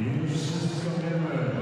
E o Cisco